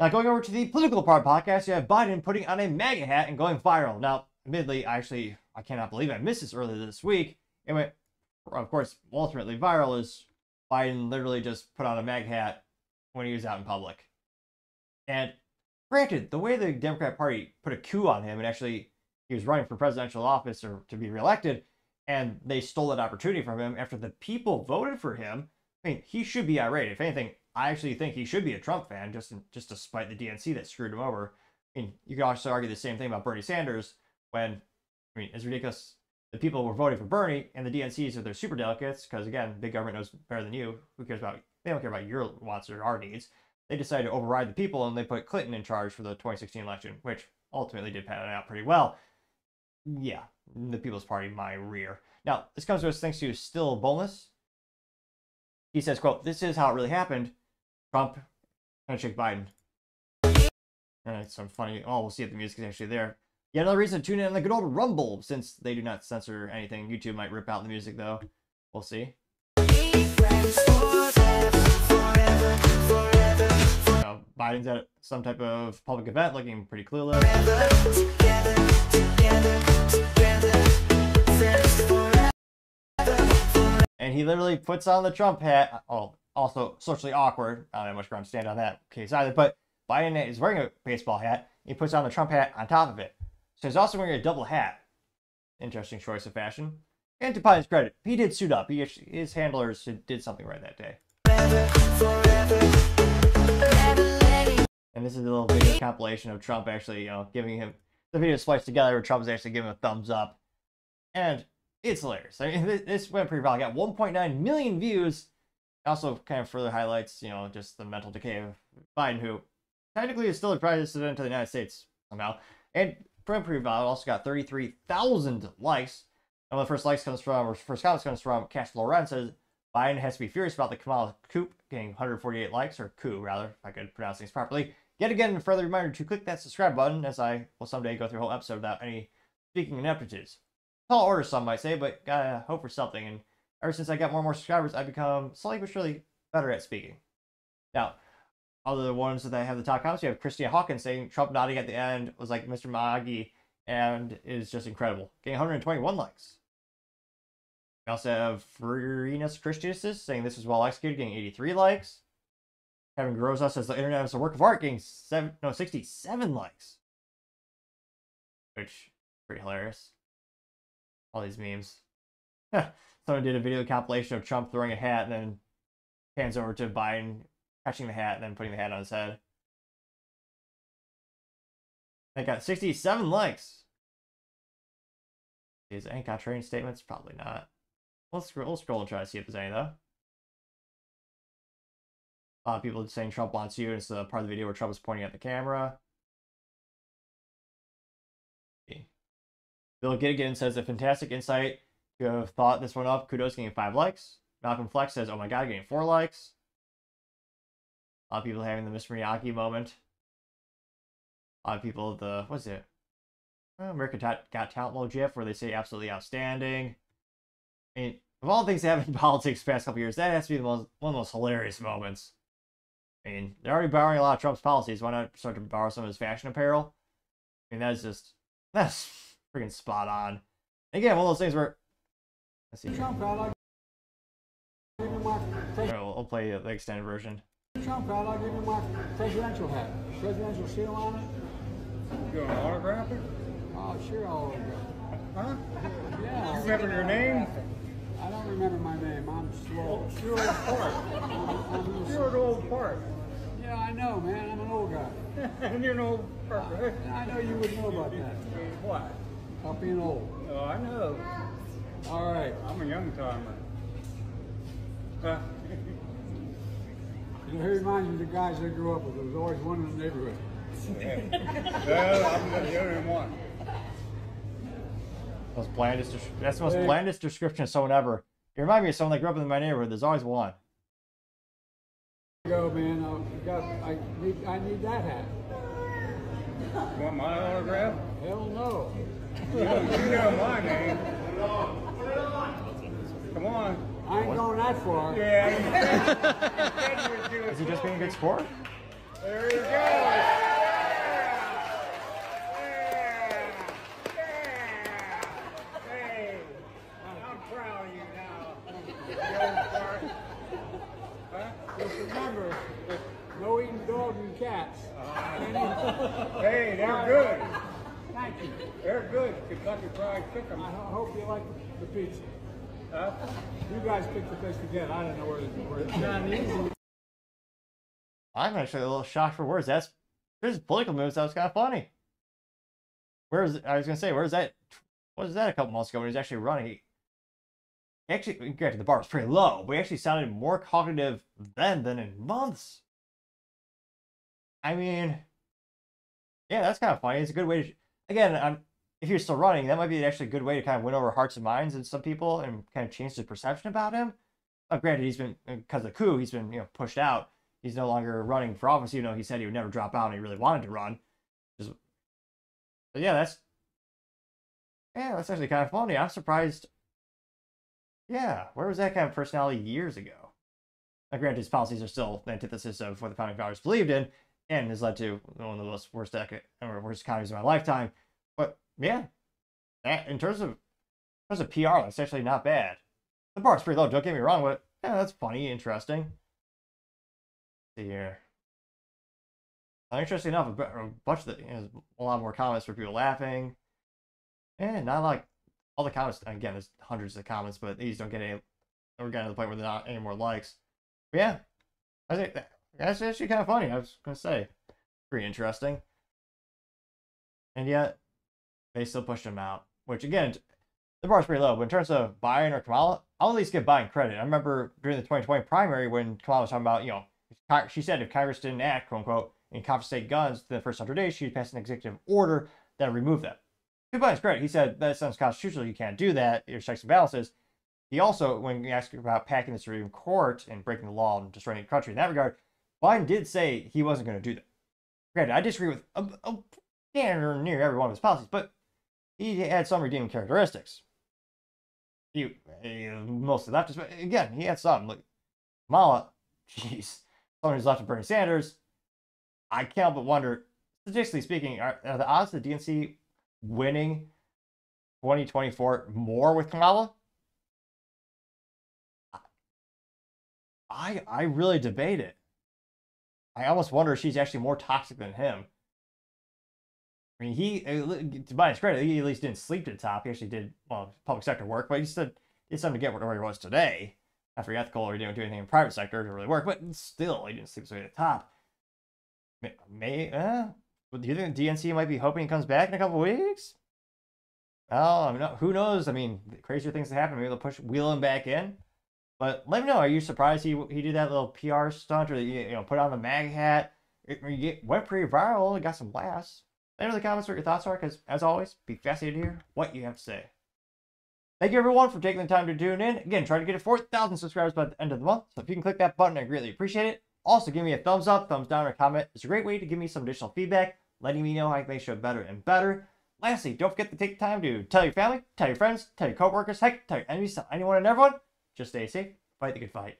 Now, going over to the political part podcast, you have Biden putting on a MAGA hat and going viral. Now, admittedly, I actually, I cannot believe I missed this earlier this week. It went, of course, ultimately viral is Biden literally just put on a MAGA hat when he was out in public. And granted, the way the Democrat Party put a coup on him and actually he was running for presidential office or to be reelected, and they stole that opportunity from him after the people voted for him. I mean, he should be irate. If anything, I actually think he should be a Trump fan, just in, just despite the DNC that screwed him over. I mean, you could also argue the same thing about Bernie Sanders when, I mean, it's ridiculous. The people were voting for Bernie, and the DNCs are their super delegates because again, big government knows better than you. Who cares about? They don't care about your wants or our needs. They decided to override the people, and they put Clinton in charge for the 2016 election, which ultimately did pan out pretty well. Yeah, the People's Party, my rear. Now, this comes to us thanks to Still Boneless. He says, quote, this is how it really happened. Trump, handshake Biden. And it's some funny, oh, we'll see if the music is actually there. Yet another reason to tune in the good old Rumble, since they do not censor anything. YouTube might rip out the music, though. We'll see. Biden's at some type of public event looking pretty clueless. And he literally puts on the Trump hat. Oh, also socially awkward. I don't have much ground to stand on that case either. But Biden is wearing a baseball hat. He puts on the Trump hat on top of it. So he's also wearing a double hat. Interesting choice of fashion. And to Biden's credit, he did suit up. He his handlers did something right that day. And this is a little video compilation of Trump actually, you know, giving him the video spliced together where Trump is actually giving him a thumbs up. And it's hilarious. I mean, this went pretty viral. Got 1.9 million views. Also, kind of further highlights, you know, just the mental decay of Biden, who technically is still the president of the United States somehow. And from pretty viral, also got 33,000 likes. And when the first likes comes from, or first comments comes from Cash Lorenz says, Biden has to be furious about the Kamala coup getting 148 likes, or coup rather, if I could pronounce things properly. Yet again, a further reminder to click that subscribe button, as I will someday go through a whole episode without any speaking ineptitudes. Tall order, some might say, but gotta hope for something. And since I got more and more subscribers, I've become slowly but surely better at speaking. Now, other the ones that I have the top comments, you have Christina Hawkins saying Trump nodding at the end was like Mr. Miyagi and is just incredible. Getting 121 likes. We also have Farinas Christiasis saying this is well executed, getting 83 likes. Kevin Groza says the internet is a work of art, getting seven, no, 67 likes. Which, pretty hilarious. All these memes. Someone did a video compilation of Trump throwing a hat and then hands over to Biden catching the hat and then putting the hat on his head. They got 67 likes. Is any contrarian statements? Probably not. Let's scroll, we'll scroll and try to see if there's any though. A lot of people saying Trump wants you. It's the part of the video where Trump is pointing at the camera. Bill Gittigan says a fantastic insight. You have thought this one up. Kudos getting five likes. Malcolm Flex says, oh my god, getting four likes. A lot of people having the Mr. Miyagi moment. A lot of people, the, what's it? Uh, America Got Talent little GIF where they say absolutely outstanding. I mean, of all the things that happened in politics past couple years, that has to be the most, one of the most hilarious moments. I mean, they're already borrowing a lot of Trump's policies. Why not start to borrow some of his fashion apparel? I mean, that's just, that's freaking spot on. Again, one of those things where, see. Trump crowd, I'll, I'll play the extended version. Trump I'll give you my presidential hat. Presidential seal on it. You want to autograph it? Oh, sure, I'll autograph it. Huh? Yeah. You remember your name? I don't remember my name. I'm slow. Oh, you're old part. You're an old part. Yeah, I know, man. I'm an old guy. and you're an old part, right? I know you would know about that. What? About being old. Oh, I know. All right. I'm a young timer. Huh? You know, he reminds me of the guys I grew up with. There was always one in the neighborhood. well, I'm the only one. Most blandest, that's the most hey. blandest description of someone ever. You remind me of someone that grew up in my neighborhood. There's always one. Go, man. Oh, I, got, I, need, I need that hat. You want my autograph? Hell no. you, you know my name. Come on. I ain't going that far. Yeah. Is he just being a good sport? There he goes. Yeah. Yeah. Yeah. Hey, I'm proud of you now. You old fart. Huh? Just remember, no eating dogs and cats. Uh-huh. Hey, they're good. Thank you. They're good. Kentucky Fried Chicken. I hope you like the pizza. You guys picked the place to get. I don't know where where to not easy. I'm actually a little shocked for words. That's there's political moves. That was kind of funny. Where's I was gonna say, where's that? What was that a couple months ago when he was actually running? He, actually, granted, the bar was pretty low, but he actually sounded more cognitive then than in months. I mean, yeah, that's kind of funny. It's a good way to, again, I'm, if you're still running, that might be actually a good way to kind of win over hearts and minds in some people and kind of change the perception about him. Uh, granted, he's been because of the coup, he's been you know pushed out. He's no longer running for office, You know, he said he would never drop out and he really wanted to run. Just, but yeah, that's yeah, that's actually kind of funny. I'm surprised. Yeah, where was that kind of personality years ago? Now, granted, his policies are still the antithesis of what the founding fathers believed in, and has led to one of the most worst or worst economies of my lifetime. Yeah, that in terms of in terms of PR, that's actually not bad. The bar's pretty low. Don't get me wrong, but yeah, that's funny, interesting. Let's see here. Uh, interesting enough, a bunch of the, you know, a lot more comments for people laughing. And not like all the comments. Again, there's hundreds of comments, but these don't get any. We're getting to the point where they're not any more likes. But yeah, I think that, that's actually kind of funny. I was gonna say, pretty interesting. And yet, they still pushed him out. Which again, the bar's pretty low. But in terms of Biden or Kamala, I'll at least give Biden credit. I remember during the 2020 primary when Kamala was talking about, you know, she said if Congress didn't act, quote unquote, and confiscate guns the first 100 days, she'd pass an executive order that would remove them. To Biden's credit, he said that sounds constitutional. You can't do that. There's checks and balances. He also, when he asked about packing the Supreme Court and breaking the law and destroying the country in that regard, Biden did say he wasn't going to do that. Granted, I disagree with a, a, damn near every one of his policies, but he had some redeeming characteristics. He, he mostly leftist, but again, he had some. Like Kamala, jeez, someone who's left of Bernie Sanders. I can't but wonder, statistically speaking, are, are the odds of the DNC winning 2024 more with Kamala? I I really debate it. I almost wonder if she's actually more toxic than him. I mean, he to Biden's credit, he at least didn't sleep to the top. He actually did well public sector work, but he still did something to get where he was today. After he ethical, or he didn't do anything in private sector to really work, but still, he didn't sleep his way to the top. May, uh, do you think the DNC might be hoping he comes back in a couple weeks? Well, I mean, who knows? I mean, crazier things to happen. Maybe they'll push wheel him back in. But let me know. Are you surprised he he did that little PR stunt or you know put on the mag hat? It, it went pretty viral. It got some laughs. Me know in the comments what your thoughts are, because as always, be fascinated to hear what you have to say. Thank you everyone for taking the time to tune in. Again, trying to get to 4,000 subscribers by the end of the month. So if you can click that button, I greatly appreciate it. Also, give me a thumbs up, thumbs down, or comment. It's a great way to give me some additional feedback, letting me know how I can make show better and better. Lastly, don't forget to take the time to tell your family, tell your friends, tell your coworkers, heck, tell your enemies, tell anyone and everyone. Just stay safe, fight the good fight.